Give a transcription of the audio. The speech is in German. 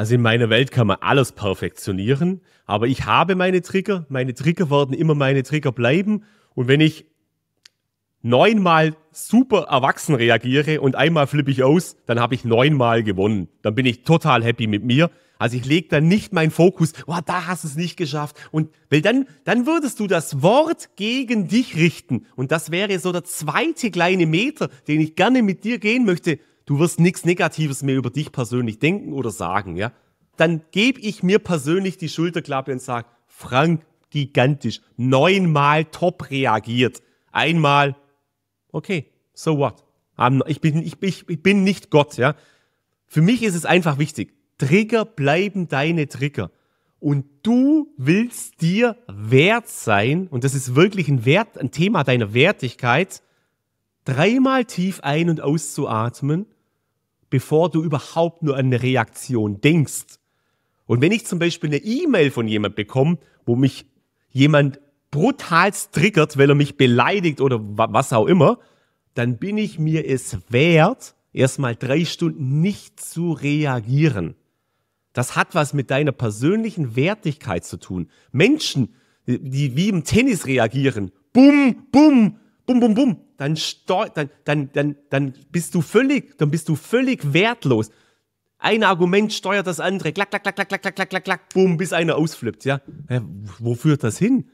Also in meiner Welt kann man alles perfektionieren, aber ich habe meine Trigger, meine Trigger werden immer meine Trigger bleiben und wenn ich neunmal super erwachsen reagiere und einmal flippe ich aus, dann habe ich neunmal gewonnen. Dann bin ich total happy mit mir. Also ich lege dann nicht meinen Fokus, oh, da hast du es nicht geschafft. Und weil dann, dann würdest du das Wort gegen dich richten. Und das wäre so der zweite kleine Meter, den ich gerne mit dir gehen möchte. Du wirst nichts Negatives mehr über dich persönlich denken oder sagen, ja. Dann gebe ich mir persönlich die Schulterklappe und sage, Frank, gigantisch, neunmal top reagiert. Einmal Okay, so what? Ich bin, ich, ich, ich bin nicht Gott, ja. Für mich ist es einfach wichtig. Trigger bleiben deine Trigger. Und du willst dir wert sein, und das ist wirklich ein Wert, ein Thema deiner Wertigkeit, dreimal tief ein- und auszuatmen, bevor du überhaupt nur an eine Reaktion denkst. Und wenn ich zum Beispiel eine E-Mail von jemand bekomme, wo mich jemand brutalst triggert, weil er mich beleidigt oder was auch immer, dann bin ich mir es wert, erstmal drei Stunden nicht zu reagieren. Das hat was mit deiner persönlichen Wertigkeit zu tun. Menschen, die wie im Tennis reagieren, bum, bum, bum, bum, bum, dann, dann, dann, dann, dann bist du völlig, dann bist du völlig wertlos. Ein Argument steuert das andere, klack, klack, klack, klack, klack, klack, klack, klack, bum, bis einer ausflippt, ja. Wo führt das hin?